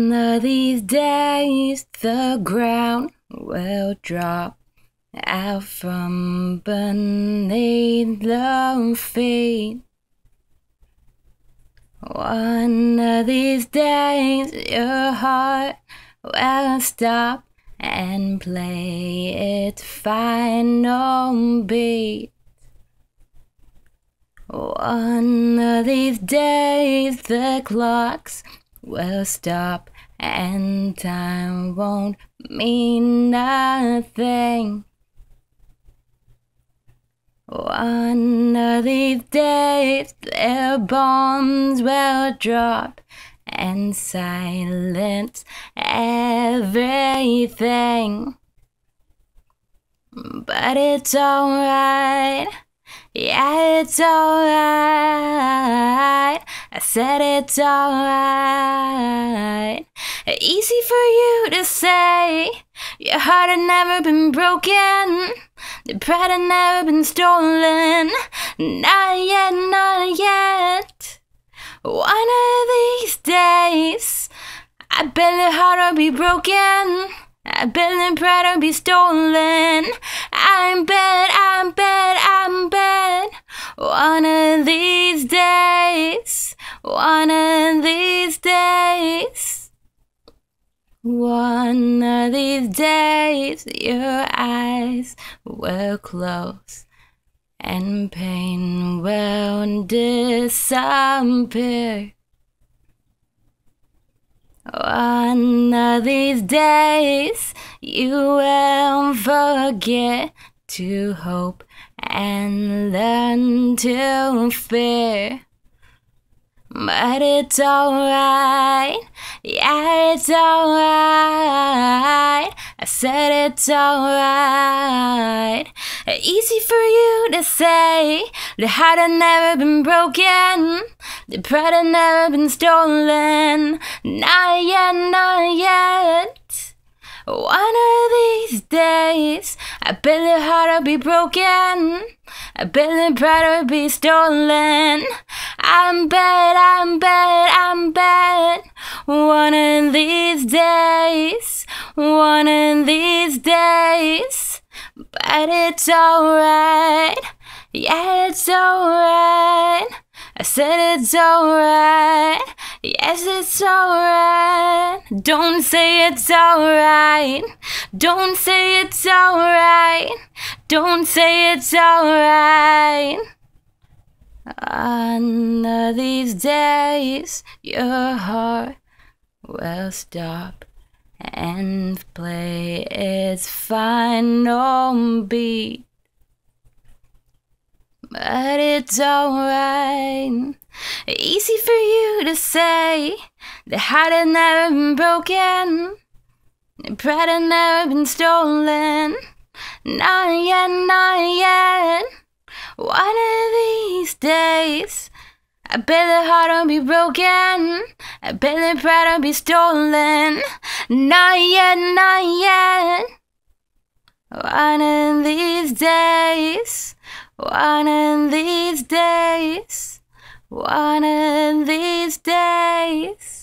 One of these days the ground will drop out from beneath the feet. One of these days your heart will stop and play its final beat. One of these days the clocks will stop and time won't mean nothing. One of these days their bombs will drop and silence everything. But it's alright, yeah, it's alright. Said it's alright. Easy for you to say, your heart had never been broken. The pride had never been stolen. Not yet, not yet. One of these days, I bet the heart will be broken. I bet the pride will be stolen. I'm bet, I'm bet, I'm bet. One of these days, one of these days. One of these days, your eyes will close and pain will disappear. One of these days, you will forget to hope and learn to fear. But it's alright, yeah, it's alright. I said it's alright. Easy for you to say. The heart had never been broken. The pride had never been stolen. Not yet, not yet. One of these days, I bet the heart will be broken. I bet the pride will be stolen. I'm bad, I'm bad, I'm bad. One of these days, one of these days. But it's alright, yeah, it's alright. I said it's alright, yes, it's alright. Don't say it's alright, don't say it's alright, don't say it's alright. Of these days, your heart will stop and play its final beat. But it's alright, easy for you to say. The heart had never been broken, the pride had never been stolen. Not yet, not yet. One of these days, I bet the heart will be broken. I bet the pride will be stolen. Not yet, not yet. One of these days, one of these days, one of these days.